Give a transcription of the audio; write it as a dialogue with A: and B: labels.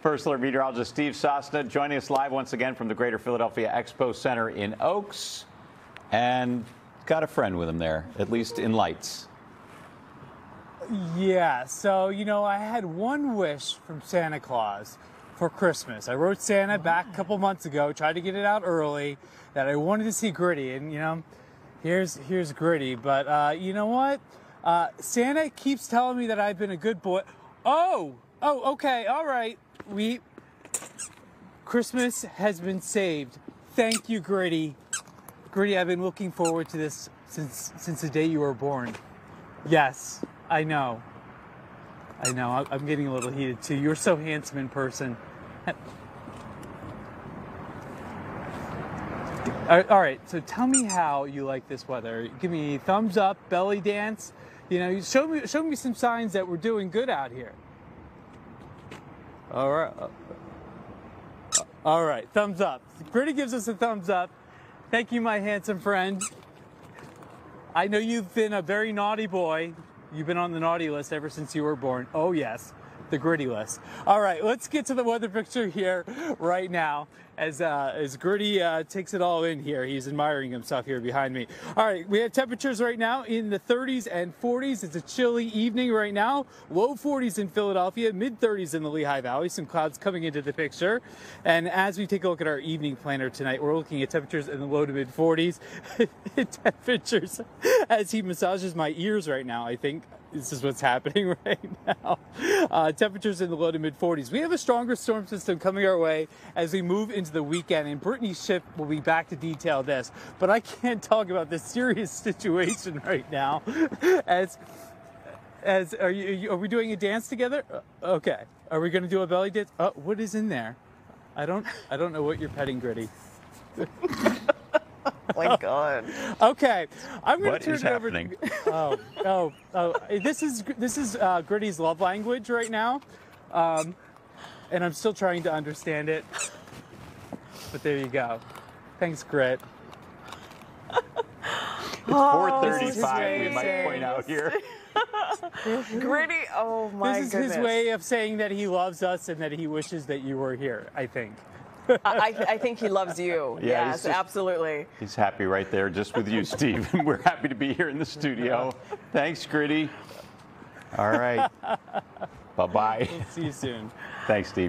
A: First Alert meteorologist Steve Sosna joining us live once again from the Greater Philadelphia Expo Center in Oaks. And got a friend with him there, at least in lights.
B: Yeah, so, you know, I had one wish from Santa Claus for Christmas. I wrote Santa back a couple months ago, tried to get it out early, that I wanted to see Gritty. And, you know, here's, here's Gritty. But uh, you know what? Uh, Santa keeps telling me that I've been a good boy. Oh, oh, okay, all right we Christmas has been saved. Thank you, Gritty. Gritty, I've been looking forward to this since since the day you were born. Yes, I know. I know. I'm getting a little heated too. You're so handsome in person. Uh, all right, so tell me how you like this weather. Give me thumbs up, belly dance. You know, show me show me some signs that we're doing good out here. All right. Uh, all right. Thumbs up. Gritty gives us a thumbs up. Thank you, my handsome friend. I know you've been a very naughty boy. You've been on the naughty list ever since you were born. Oh, yes the gritty list. All right, let's get to the weather picture here right now as uh, as Gritty uh, takes it all in here. He's admiring himself here behind me. All right, we have temperatures right now in the 30s and 40s. It's a chilly evening right now. Low 40s in Philadelphia, mid 30s in the Lehigh Valley. Some clouds coming into the picture. And as we take a look at our evening planner tonight, we're looking at temperatures in the low to mid 40s. temperatures as he massages my ears right now, I think this is what's happening right now. Uh, temperatures in the low to mid 40s. We have a stronger storm system coming our way as we move into the weekend, and Brittney Shipp will be back to detail this. But I can't talk about this serious situation right now. As as are you are we doing a dance together? Uh, okay. Are we going to do a belly dance? Oh, what is in there? I don't I don't know what you're petting, Gritty.
C: my god.
B: Okay, I'm going
A: to
B: turn
A: is
B: it over.
A: happening?
B: oh, oh, oh! This is this is uh, Gritty's love language right now, um, and I'm still trying to understand it. But there you go. Thanks, Grit.
A: It's 4:35. We might point out here.
C: Gritty, oh my
B: This is
C: goodness.
B: his way of saying that he loves us and that he wishes that you were here. I think.
C: I, I, think he loves you.
A: Yeah,
C: yes,
A: just,
C: absolutely.
A: He's happy right there just with you, Steve. We're happy to be here in the studio. Thanks, Gritty. All right. bye bye.
B: We'll see you soon.
A: Thanks, Steve.